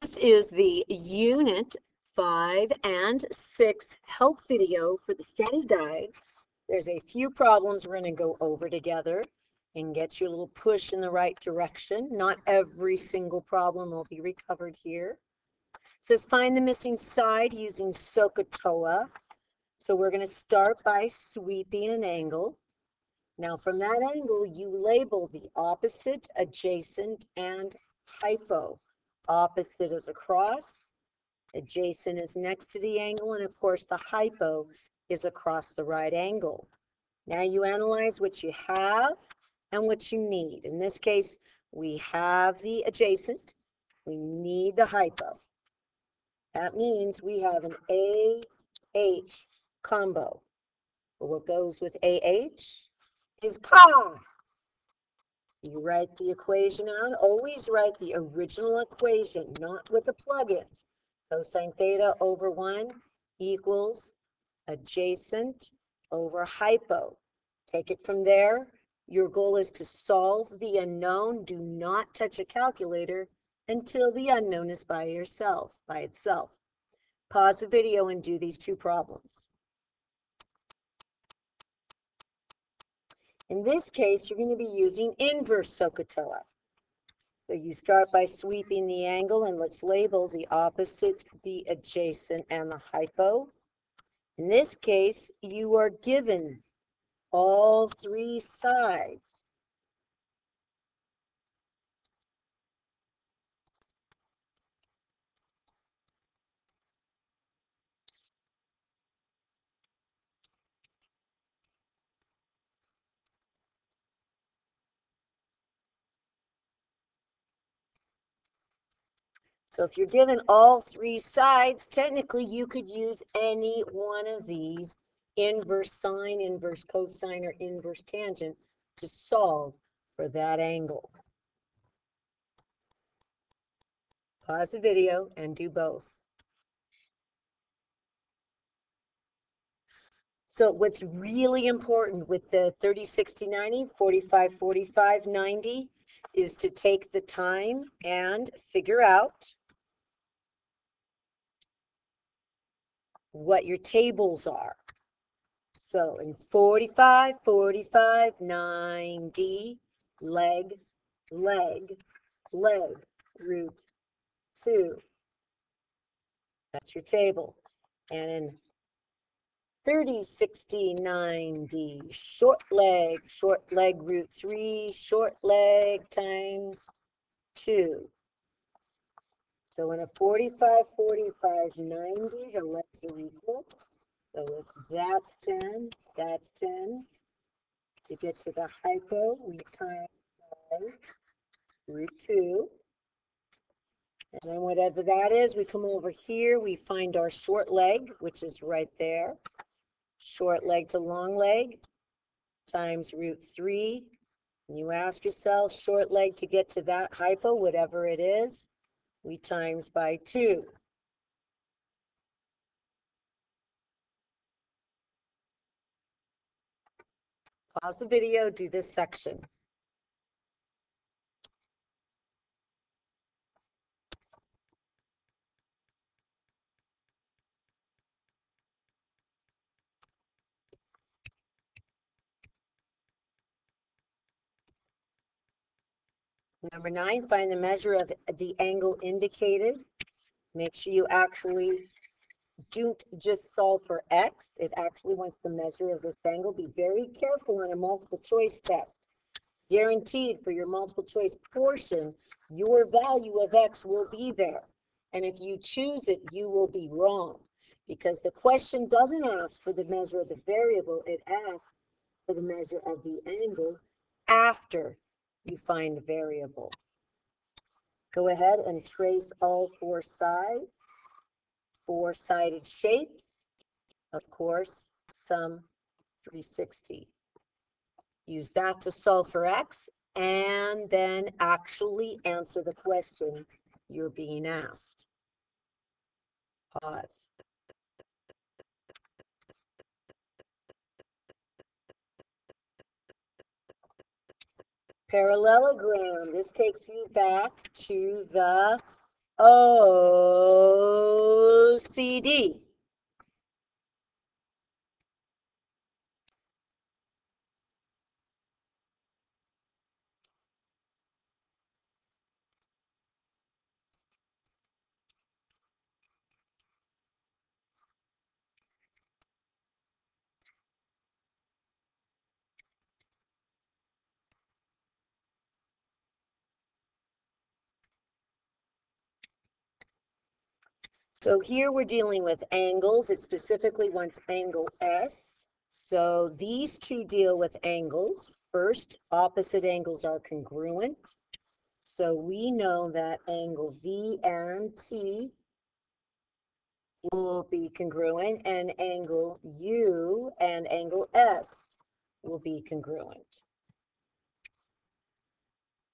This is the unit five and six help video for the study guide. There's a few problems we're going to go over together and get you a little push in the right direction. Not every single problem will be recovered here. It says find the missing side using SOHCAHTOA. So we're going to start by sweeping an angle. Now from that angle, you label the opposite, adjacent, and hypo. Opposite is across, adjacent is next to the angle, and of course the hypo is across the right angle. Now you analyze what you have and what you need. In this case, we have the adjacent, we need the hypo. That means we have an AH combo. What goes with AH is CAH. You write the equation out. Always write the original equation, not with the plugins. Cosine theta over 1 equals adjacent over hypo. Take it from there. Your goal is to solve the unknown. Do not touch a calculator until the unknown is by yourself, by itself. Pause the video and do these two problems. In this case, you're going to be using inverse SOHCAHTOA. So you start by sweeping the angle and let's label the opposite, the adjacent, and the hypo. In this case, you are given all three sides. So if you're given all three sides, technically you could use any one of these inverse sine, inverse cosine, or inverse tangent to solve for that angle. Pause the video and do both. So what's really important with the 30, 60, 90, 45, 45, 90 is to take the time and figure out what your tables are. So in 45, 45, 90, leg, leg, leg, root 2. That's your table. And in 30, 60, 90, short leg, short leg root 3, short leg times 2. So in a 45, 45, 90, the legs are equal. So if that's 10, that's 10. To get to the hypo, we times by root 2. And then whatever that is, we come over here, we find our short leg, which is right there. Short leg to long leg times root 3. And you ask yourself, short leg to get to that hypo, whatever it is, we times by 2. Pause the video, do this section. Number nine, find the measure of the angle indicated. Make sure you actually don't just solve for x. It actually wants the measure of this angle. Be very careful on a multiple choice test. Guaranteed for your multiple choice portion, your value of x will be there. And if you choose it, you will be wrong because the question doesn't ask for the measure of the variable. It asks for the measure of the angle after you find the variable. Go ahead and trace all four sides, four-sided shapes, of course, sum 360. Use that to solve for x and then actually answer the question you're being asked. Pause. Parallelogram. This takes you back to the OCD. So here we're dealing with angles. It specifically wants angle S. So these two deal with angles. First, opposite angles are congruent. So we know that angle V and T will be congruent and angle U and angle S will be congruent.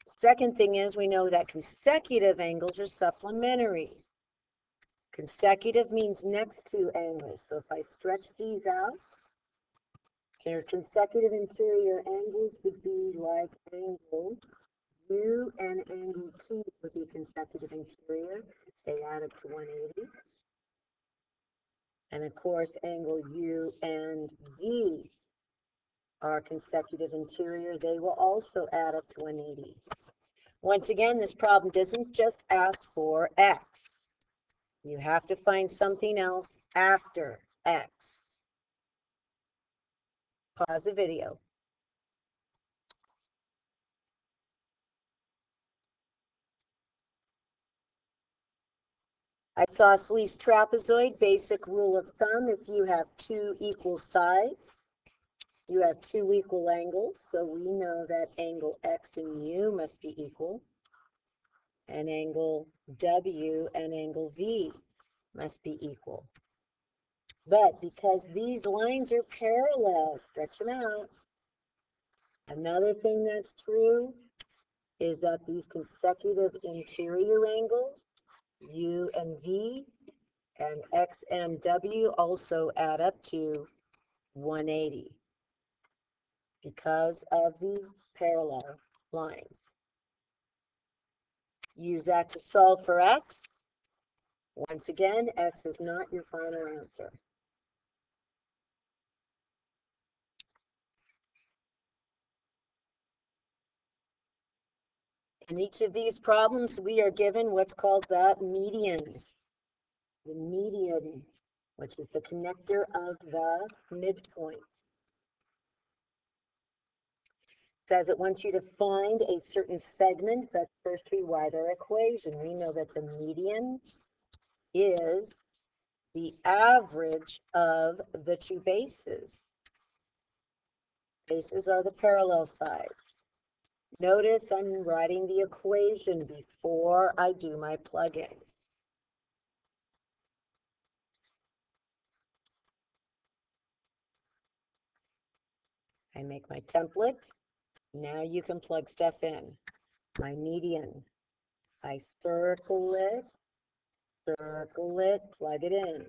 Second thing is we know that consecutive angles are supplementary. Consecutive means next to angles. So if I stretch these out, their consecutive interior angles would be like angle U and angle T would be consecutive interior. They add up to 180. And of course, angle U and V are consecutive interior. They will also add up to 180. Once again, this problem doesn't just ask for X. You have to find something else after X. Pause the video. Isosceles trapezoid, basic rule of thumb, if you have two equal sides, you have two equal angles, so we know that angle X and U must be equal and angle W and angle V must be equal. But because these lines are parallel, stretch them out. Another thing that's true is that these consecutive interior angles, U and V, and X and W also add up to 180 because of these parallel lines. Use that to solve for x. Once again, x is not your final answer. In each of these problems, we are given what's called the median. The median, which is the connector of the midpoint. Says it wants you to find a certain segment, but first our equation. We know that the median is the average of the two bases. Bases are the parallel sides. Notice I'm writing the equation before I do my plugins. I make my template. Now you can plug stuff in. My median. I circle it, circle it, plug it in.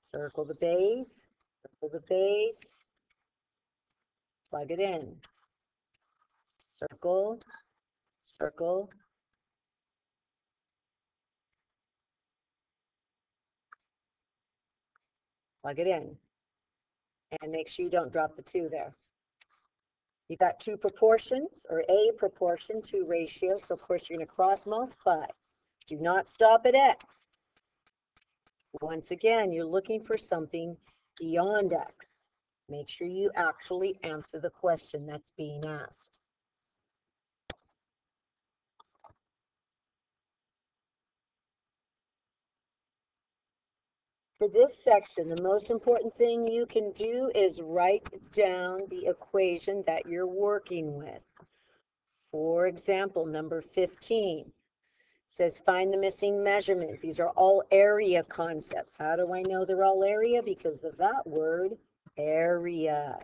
Circle the base, circle the base, plug it in. Circle, circle, plug it in. And make sure you don't drop the two there. You've got two proportions or a proportion, two ratios. So of course you're going to cross multiply. Do not stop at x. Once again, you're looking for something beyond x. Make sure you actually answer the question that's being asked. For this section, the most important thing you can do is write down the equation that you're working with. For example, number 15 says find the missing measurement. These are all area concepts. How do I know they're all area? Because of that word, area.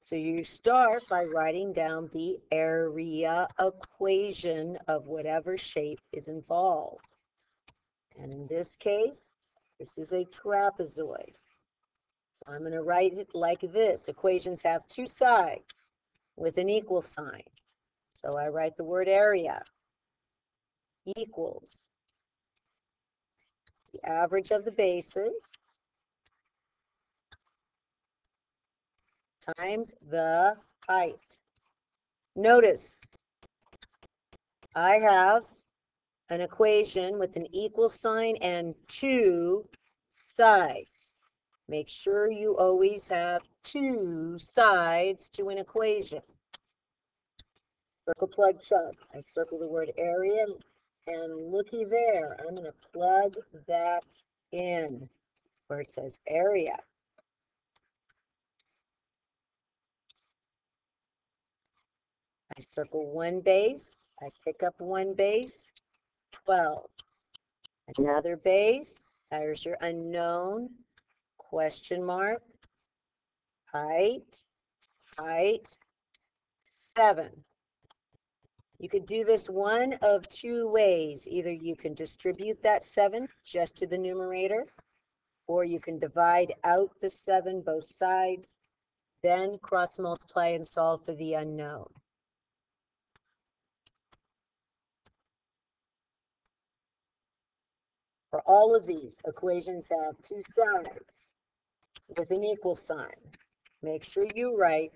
So you start by writing down the area equation of whatever shape is involved. And in this case, this is a trapezoid. I'm going to write it like this. Equations have two sides. with an equal sign. So I write the word area equals the average of the bases times the height. Notice I have an equation with an equal sign and two sides. Make sure you always have two sides to an equation. Circle plug chug. I circle the word area and looky there. I'm going to plug that in where it says area. I circle one base. I pick up one base. 12. Another base. There's your unknown. Question mark. Height. Height. 7. You could do this one of two ways. Either you can distribute that 7 just to the numerator, or you can divide out the 7 both sides, then cross multiply and solve for the unknown. For all of these, equations have two sides with an equal sign. Make sure you write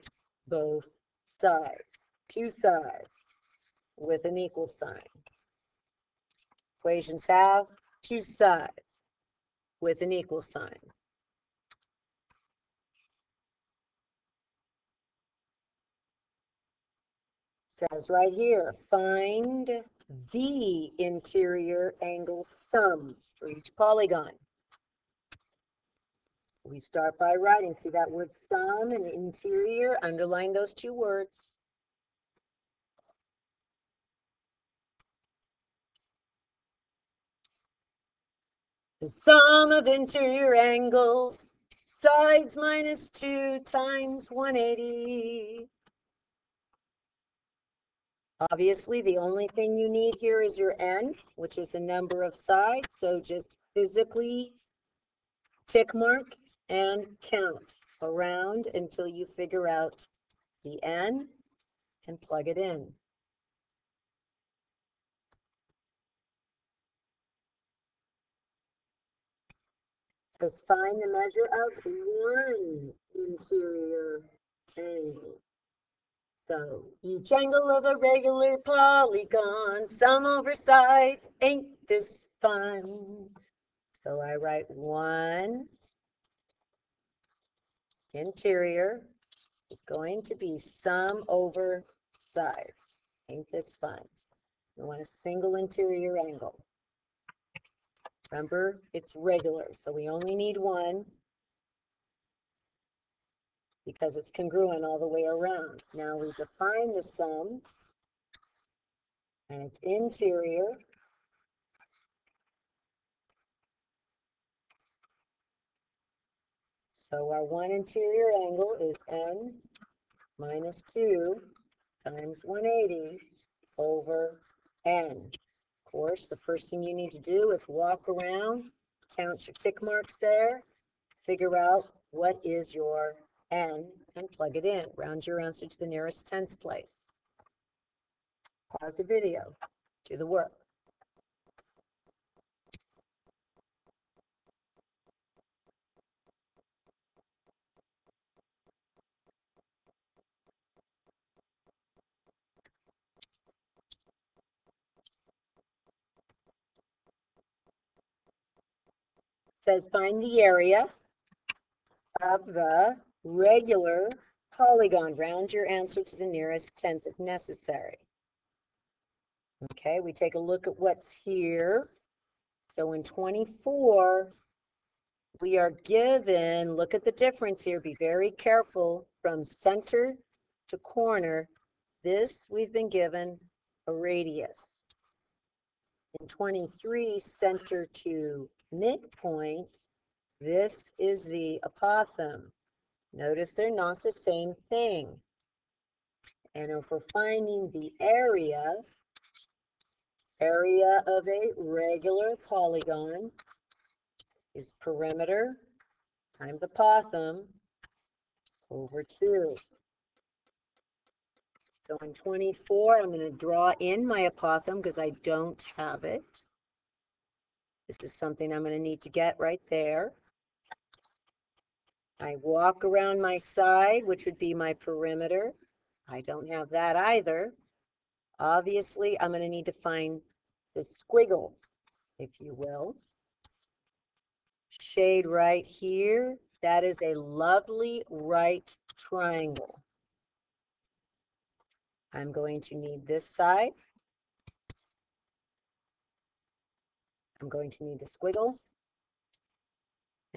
both sides, two sides with an equal sign. Equations have two sides with an equal sign. Says right here, find the interior angle sum for each polygon. We start by writing, see that word sum and interior, underline those two words. The sum of interior angles, sides minus 2 times 180. Obviously, the only thing you need here is your n, which is the number of sides. So just physically tick mark and count around until you figure out the n and plug it in. Just find the measure of one interior angle. So each angle of a regular polygon, sum over sides, ain't this fun? So I write one interior is going to be sum over sides. Ain't this fun? We want a single interior angle. Remember, it's regular, so we only need one because it's congruent all the way around. Now we define the sum, and it's interior. So our one interior angle is n minus 2 times 180 over n Of course, the first thing you need to do is walk around, count your tick marks there, figure out what is your n and plug it in. Round your answer to the nearest tens place. Pause the video. Do the work. says find the area of the regular polygon. Round your answer to the nearest tenth if necessary. Okay, we take a look at what's here. So in 24, we are given, look at the difference here, be very careful, from center to corner. This, we've been given a radius. In 23, center to midpoint, this is the apothem. Notice they're not the same thing. And if we're finding the area, area of a regular polygon is perimeter times the apothem over 2. So on 24, I'm going to draw in my apothem because I don't have it. This is something I'm going to need to get right there. I walk around my side, which would be my perimeter. I don't have that either. Obviously, I'm going to need to find the squiggle, if you will. Shade right here. That is a lovely right triangle. I'm going to need this side. I'm going to need the squiggle.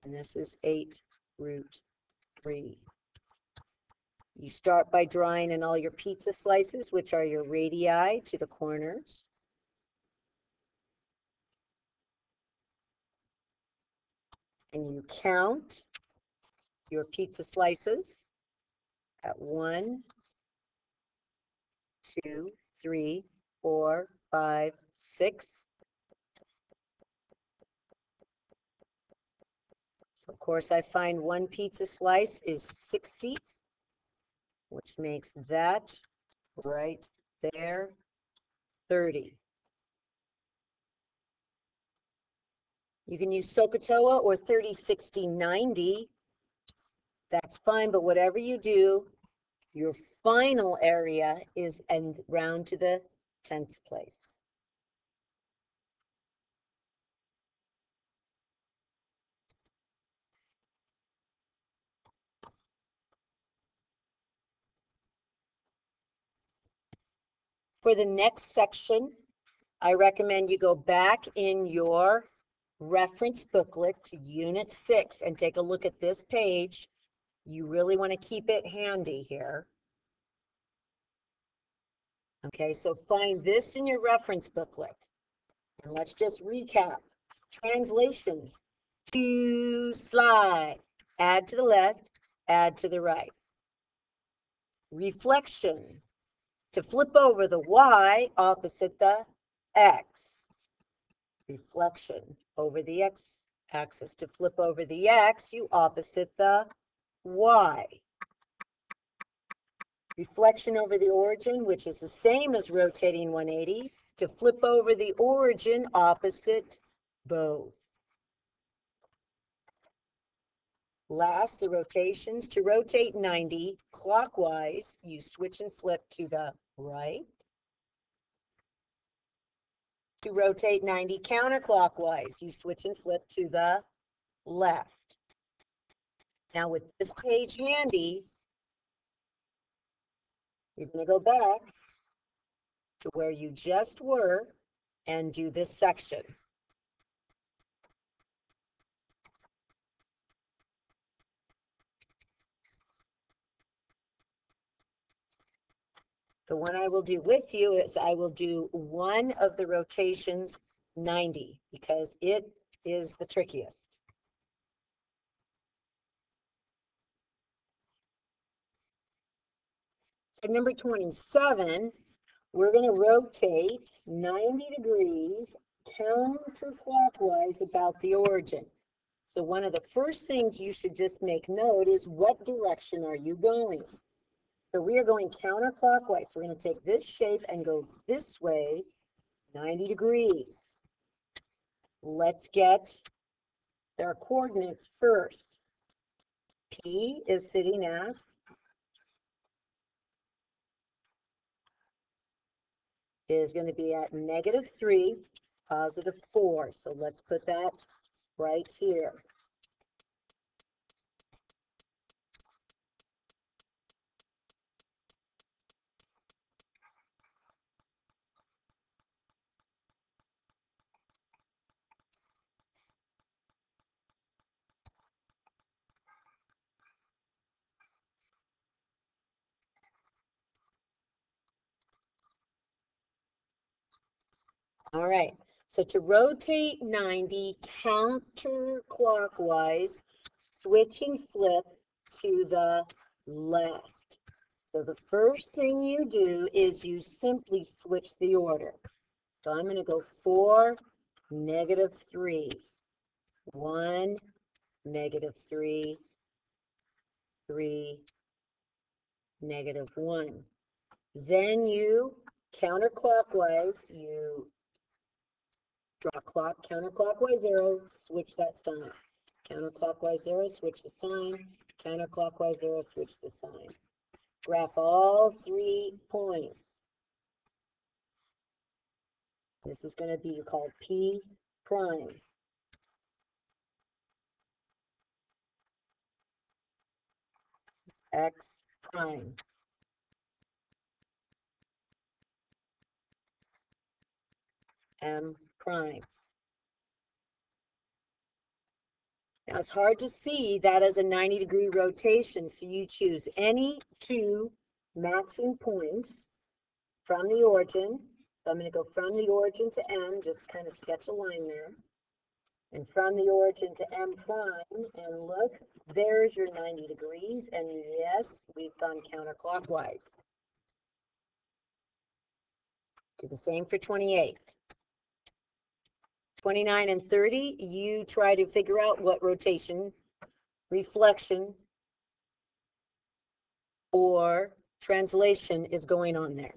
And this is 8 root 3. You start by drawing in all your pizza slices, which are your radii to the corners. And you count your pizza slices at one, two, three, four, five, six. Of course I find one pizza slice is 60 which makes that right there 30. You can use SOHCAHTOA or 30, 60, 90. That's fine, but whatever you do, your final area is and round to the tenths place. For the next section, I recommend you go back in your reference booklet to Unit 6 and take a look at this page. You really want to keep it handy here. Okay, so find this in your reference booklet. And let's just recap. Translation to slide. Add to the left, add to the right. Reflection to flip over the y opposite the x. Reflection over the x axis. To flip over the x, you opposite the y. Reflection over the origin, which is the same as rotating 180. To flip over the origin, opposite both. Last, the rotations. To rotate 90 clockwise, you switch and flip to the right. To rotate 90 counterclockwise, you switch and flip to the left. Now with this page handy, you're going to go back to where you just were and do this section. The one I will do with you is I will do one of the rotations 90 because it is the trickiest. So number 27, we're going to rotate 90 degrees counterclockwise about the origin. So one of the first things you should just make note is what direction are you going? So we are going counterclockwise. So we're going to take this shape and go this way 90 degrees. Let's get their coordinates first. P is sitting at is going to be at negative 3, positive 4. So let's put that right here. All right, so to rotate 90 counterclockwise, switch and flip to the left. So the first thing you do is you simply switch the order. So I'm going to go 4, negative 3, 1, negative 3, 3, negative 1. Then you counterclockwise, you draw clock, counterclockwise arrow, switch that sign. Counterclockwise arrow, switch the sign. Counterclockwise arrow, switch the sign. Graph all three points. This is going to be called P prime. X prime. M prime. Now it's hard to see that as a 90 degree rotation, so you choose any two matching points from the origin. So I'm going to go from the origin to M, just kind of sketch a line there. And from the origin to M prime, and look, there's your 90 degrees, and yes, we've gone counterclockwise. Do the same for 28. 29 and 30, you try to figure out what rotation, reflection, or translation is going on there.